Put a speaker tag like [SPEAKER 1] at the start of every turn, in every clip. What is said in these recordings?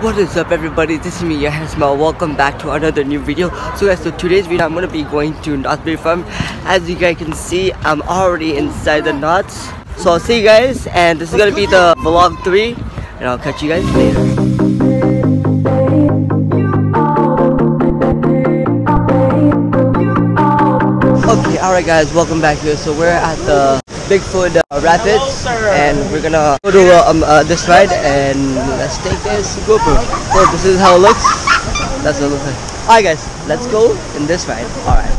[SPEAKER 1] What is up everybody, this is me, Yahya Ismail. Welcome back to another new video. So guys, so today's video I'm going to be going to Knott's Berry Farm. As you guys can see, I'm already inside the Knott's. So I'll see you guys and this is going to be the vlog 3 and I'll catch you guys later. Okay, alright guys, welcome back here. So we're at the Bigfoot uh, Rapids and we're gonna go to uh, um, uh, this ride and let's take this GoPro. So this is how it looks. That's what it looks like. Alright guys, let's go in this ride. Alright.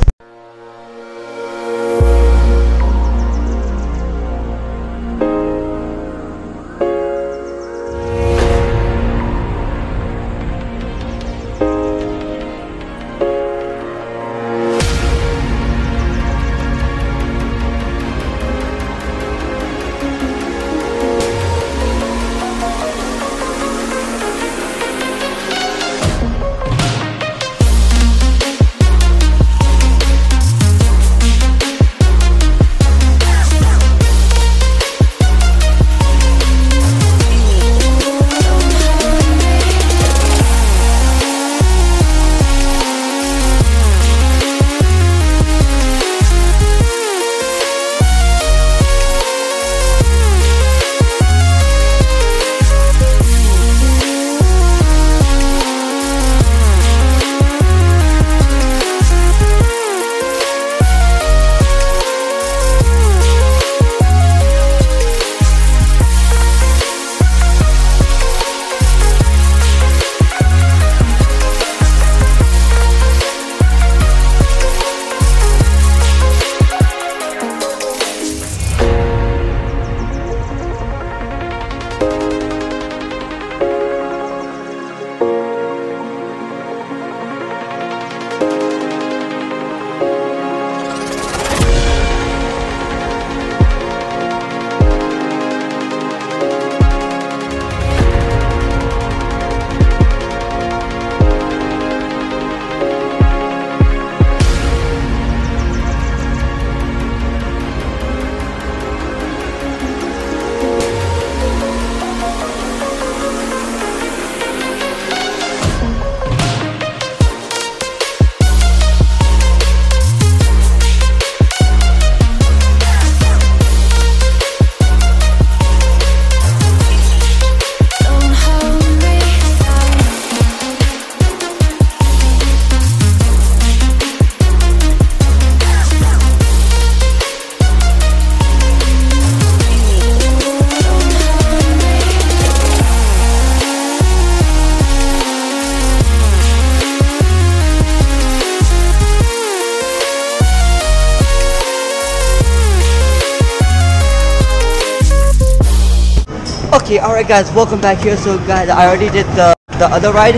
[SPEAKER 1] Okay, alright guys, welcome back here. So guys, I already did the, the other ride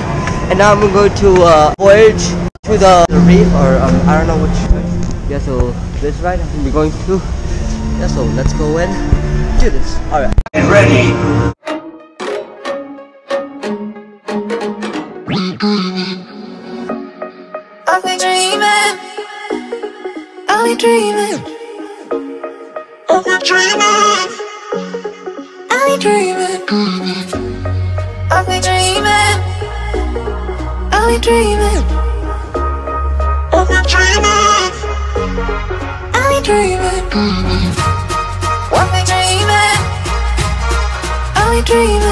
[SPEAKER 1] and now I'm gonna go to uh, voyage to the, the reef or um, I don't know which. Yeah, so this ride I'm gonna be going to. Yeah, so let's go and do this. Alright.
[SPEAKER 2] and ready.
[SPEAKER 3] I've been dreaming. I've been dreaming.
[SPEAKER 2] I've been dreaming.
[SPEAKER 3] I've been dreaming. I've been dreaming. I've been dreaming.
[SPEAKER 2] I've been dreaming.
[SPEAKER 3] I've been dreaming. I've been dreaming.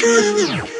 [SPEAKER 3] Thank
[SPEAKER 2] you.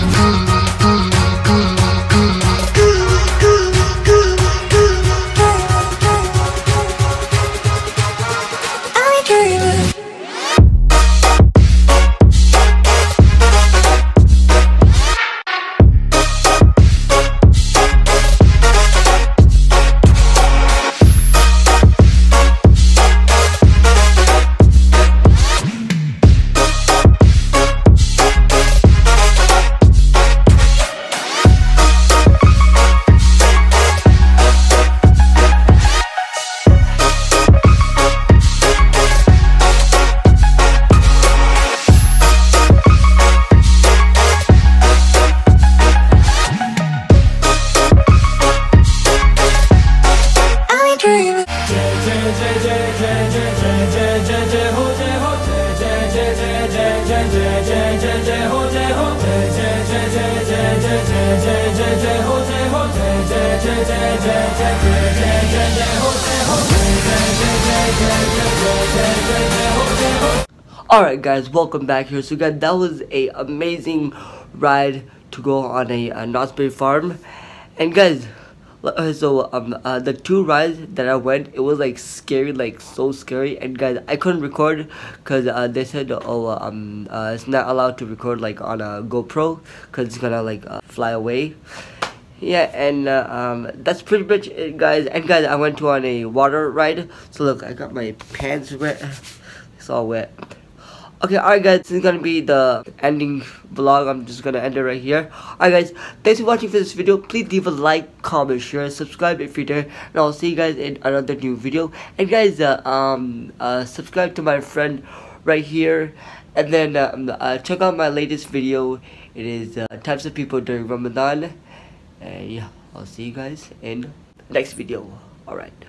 [SPEAKER 1] Alright guys, welcome back here. So guys, that was a amazing ride to go on a, uh Knott's Berry Farm. And guys, so um uh, the two rides that I went, it was like scary, like so scary. And guys, I couldn't record because uh, they said oh uh, um uh, it's not allowed to record like on a GoPro because it's gonna like uh, fly away. Yeah, and uh, um, that's pretty much it, guys. And guys, I went to on a water ride. So look, I got my pants wet. It's all wet. Okay, alright guys, this is gonna be the ending vlog. I'm just gonna end it right here. Alright guys, thanks for watching for this video. Please leave a like, comment, share, subscribe if you're there. And I'll see you guys in another new video. And guys, uh, um, uh, subscribe to my friend right here. And then um, uh, check out my latest video. It is uh, types of people during Ramadan. And yeah, I'll see you guys in next video. Alright.